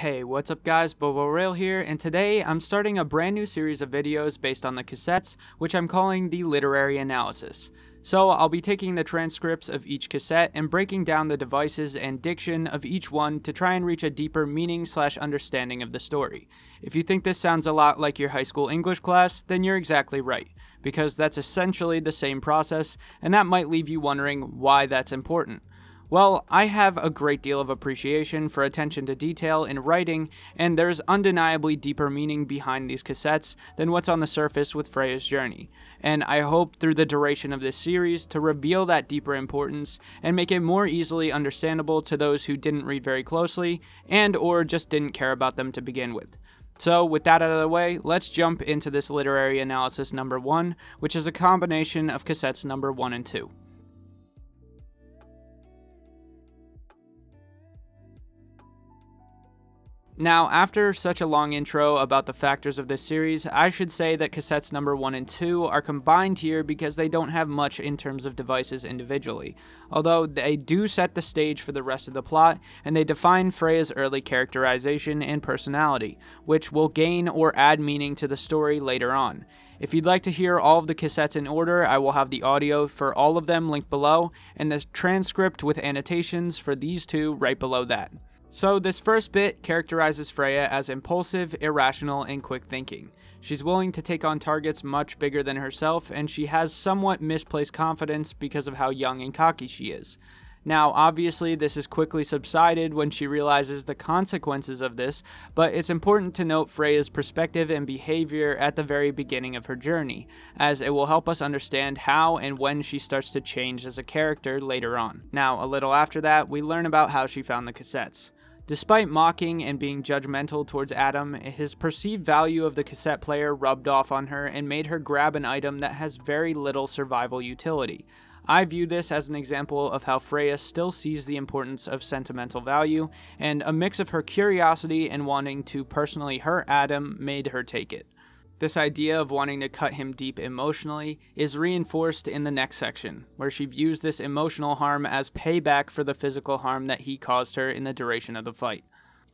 Hey, what's up guys, Bobo Rail here, and today I'm starting a brand new series of videos based on the cassettes, which I'm calling the Literary Analysis. So I'll be taking the transcripts of each cassette and breaking down the devices and diction of each one to try and reach a deeper meaning slash understanding of the story. If you think this sounds a lot like your high school English class, then you're exactly right, because that's essentially the same process, and that might leave you wondering why that's important. Well, I have a great deal of appreciation for attention to detail in writing, and there's undeniably deeper meaning behind these cassettes than what's on the surface with Freya's journey. And I hope through the duration of this series to reveal that deeper importance and make it more easily understandable to those who didn't read very closely and or just didn't care about them to begin with. So, with that out of the way, let's jump into this literary analysis number 1, which is a combination of cassettes number 1 and 2. Now, after such a long intro about the factors of this series, I should say that cassettes number 1 and 2 are combined here because they don't have much in terms of devices individually, although they do set the stage for the rest of the plot, and they define Freya's early characterization and personality, which will gain or add meaning to the story later on. If you'd like to hear all of the cassettes in order, I will have the audio for all of them linked below, and the transcript with annotations for these two right below that. So, this first bit characterizes Freya as impulsive, irrational, and quick thinking. She's willing to take on targets much bigger than herself, and she has somewhat misplaced confidence because of how young and cocky she is. Now, obviously, this is quickly subsided when she realizes the consequences of this, but it's important to note Freya's perspective and behavior at the very beginning of her journey, as it will help us understand how and when she starts to change as a character later on. Now, a little after that, we learn about how she found the cassettes. Despite mocking and being judgmental towards Adam, his perceived value of the cassette player rubbed off on her and made her grab an item that has very little survival utility. I view this as an example of how Freya still sees the importance of sentimental value, and a mix of her curiosity and wanting to personally hurt Adam made her take it. This idea of wanting to cut him deep emotionally is reinforced in the next section, where she views this emotional harm as payback for the physical harm that he caused her in the duration of the fight.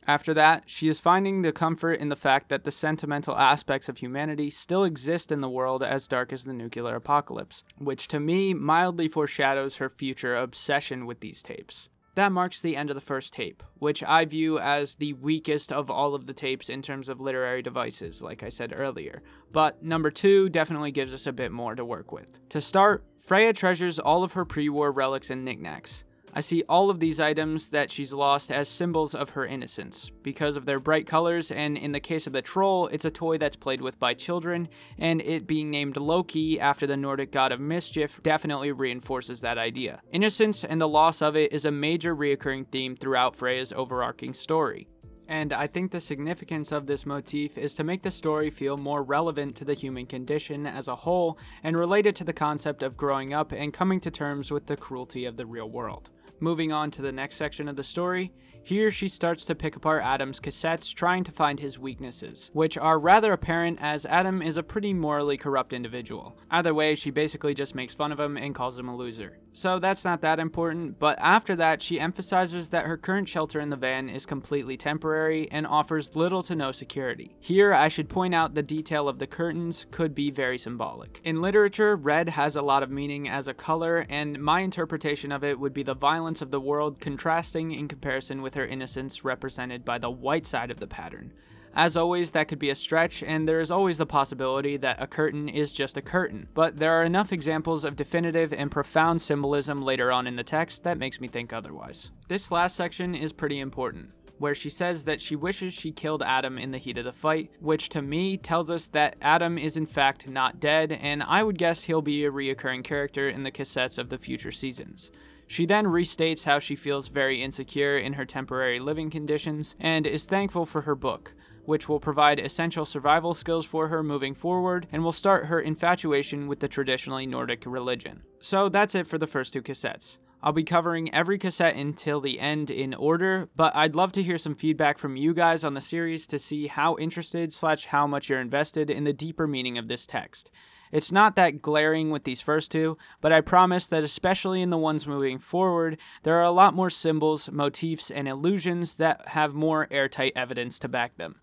After that, she is finding the comfort in the fact that the sentimental aspects of humanity still exist in the world as dark as the nuclear apocalypse, which to me mildly foreshadows her future obsession with these tapes. That marks the end of the first tape, which I view as the weakest of all of the tapes in terms of literary devices, like I said earlier. But number two definitely gives us a bit more to work with. To start, Freya treasures all of her pre war relics and knickknacks. I see all of these items that she's lost as symbols of her innocence, because of their bright colors, and in the case of the troll, it's a toy that's played with by children, and it being named Loki after the Nordic god of mischief definitely reinforces that idea. Innocence and the loss of it is a major reoccurring theme throughout Freya's overarching story. And I think the significance of this motif is to make the story feel more relevant to the human condition as a whole and related to the concept of growing up and coming to terms with the cruelty of the real world. Moving on to the next section of the story, here she starts to pick apart Adam's cassettes, trying to find his weaknesses, which are rather apparent as Adam is a pretty morally corrupt individual. Either way, she basically just makes fun of him and calls him a loser. So that's not that important, but after that, she emphasizes that her current shelter in the van is completely temporary and offers little to no security. Here, I should point out the detail of the curtains could be very symbolic. In literature, red has a lot of meaning as a color, and my interpretation of it would be the violence of the world contrasting in comparison with her innocence represented by the white side of the pattern. As always, that could be a stretch, and there is always the possibility that a curtain is just a curtain, but there are enough examples of definitive and profound symbolism later on in the text that makes me think otherwise. This last section is pretty important where she says that she wishes she killed Adam in the heat of the fight, which to me tells us that Adam is in fact not dead, and I would guess he'll be a reoccurring character in the cassettes of the future seasons. She then restates how she feels very insecure in her temporary living conditions and is thankful for her book, which will provide essential survival skills for her moving forward and will start her infatuation with the traditionally Nordic religion. So that's it for the first two cassettes. I'll be covering every cassette until the end in order, but I'd love to hear some feedback from you guys on the series to see how interested slash how much you're invested in the deeper meaning of this text. It's not that glaring with these first two, but I promise that especially in the ones moving forward, there are a lot more symbols, motifs, and illusions that have more airtight evidence to back them.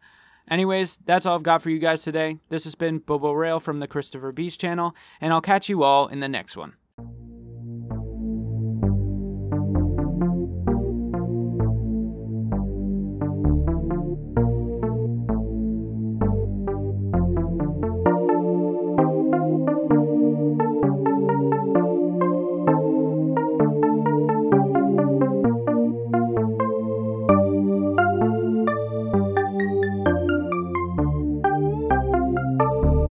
Anyways, that's all I've got for you guys today. This has been Bobo Rail from the Cristiferbeast channel, and I'll catch you all in the next one.